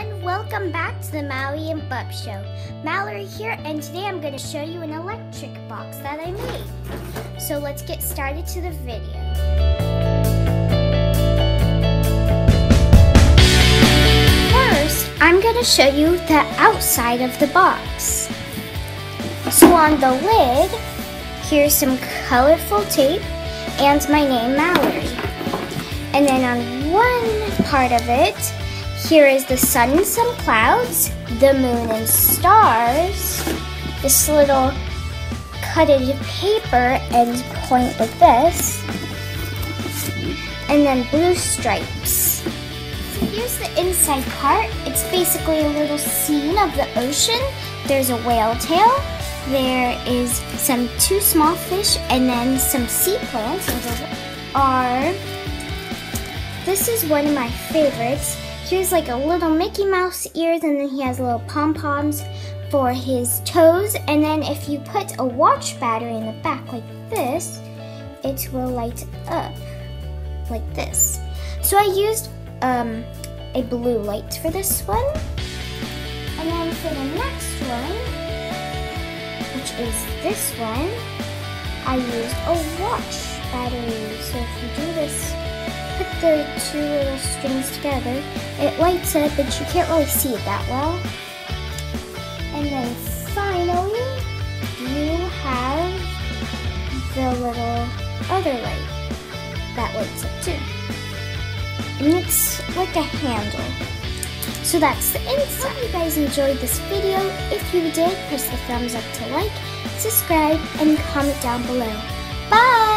everyone, welcome back to the Mallory and Bub Show. Mallory here, and today I'm going to show you an electric box that I made. So let's get started to the video. First, I'm going to show you the outside of the box. So on the lid, here's some colorful tape and my name Mallory. And then on one part of it, here is the sun and some clouds, the moon and stars, this little cutted paper end point with this, and then blue stripes. Here's the inside part. It's basically a little scene of the ocean. There's a whale tail. There is some two small fish and then some sea plants are this is one of my favorites. Here's like a little Mickey Mouse ears and then he has little pom-poms for his toes. And then if you put a watch battery in the back like this, it will light up like this. So I used um, a blue light for this one. And then for the next one, which is this one, I used a watch battery. So if you do this put the two little strings together, it lights up but you can't really see it that well. And then finally, you have the little other light that lights up too. And it's like a handle. So that's the inside. Hope you guys enjoyed this video. If you did, press the thumbs up to like, subscribe, and comment down below. Bye!